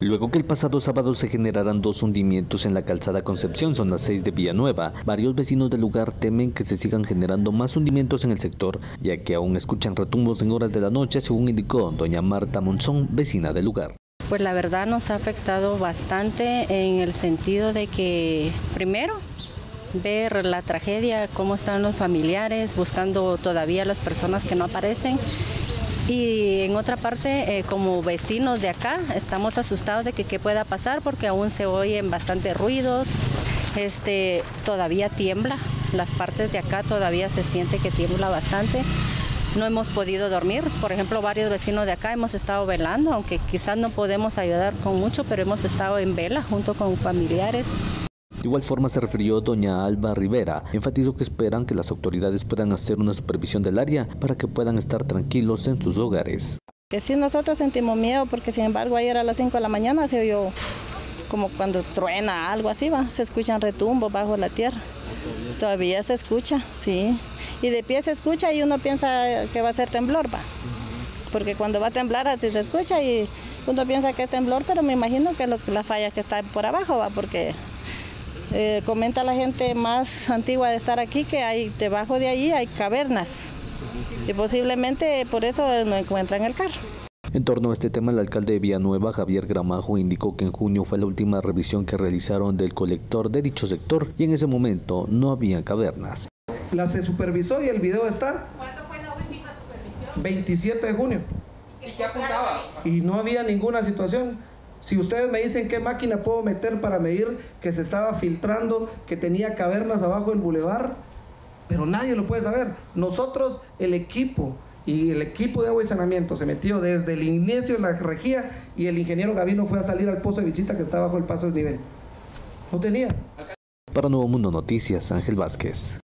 Luego que el pasado sábado se generaran dos hundimientos en la calzada Concepción, zona 6 de Villanueva, varios vecinos del lugar temen que se sigan generando más hundimientos en el sector, ya que aún escuchan retumbos en horas de la noche, según indicó doña Marta Monzón, vecina del lugar. Pues la verdad nos ha afectado bastante en el sentido de que, primero, ver la tragedia, cómo están los familiares, buscando todavía las personas que no aparecen y en otra parte, eh, como vecinos de acá, estamos asustados de que qué pueda pasar porque aún se oyen bastante ruidos, este, todavía tiembla, las partes de acá todavía se siente que tiembla bastante. No hemos podido dormir, por ejemplo, varios vecinos de acá hemos estado velando, aunque quizás no podemos ayudar con mucho, pero hemos estado en vela junto con familiares. De igual forma se refirió doña Alba Rivera, enfatizó que esperan que las autoridades puedan hacer una supervisión del área para que puedan estar tranquilos en sus hogares. Sí, nosotros sentimos miedo porque sin embargo ayer a las 5 de la mañana se oyó como cuando truena algo así, va, se escuchan retumbos bajo la tierra. Todavía se escucha, sí. Y de pie se escucha y uno piensa que va a ser temblor, va. Porque cuando va a temblar así se escucha y uno piensa que es temblor, pero me imagino que lo, la falla que está por abajo, va, porque eh, comenta la gente más antigua de estar aquí que hay debajo de allí hay cavernas y posiblemente por eso no encuentran el carro. En torno a este tema, el alcalde de Villanueva, Javier Gramajo, indicó que en junio fue la última revisión que realizaron del colector de dicho sector y en ese momento no había cavernas. La se supervisó y el video está. ¿Cuándo fue la última supervisión? 27 de junio. ¿Y qué apuntaba? Y no había ninguna situación. Si ustedes me dicen qué máquina puedo meter para medir que se estaba filtrando, que tenía cavernas abajo del bulevar, pero nadie lo puede saber. Nosotros, el equipo y el equipo de agua y saneamiento se metió desde el inicio de la rejía y el ingeniero Gavino fue a salir al pozo de visita que está bajo el paso del nivel. No tenía. Para Nuevo Mundo Noticias, Ángel Vázquez.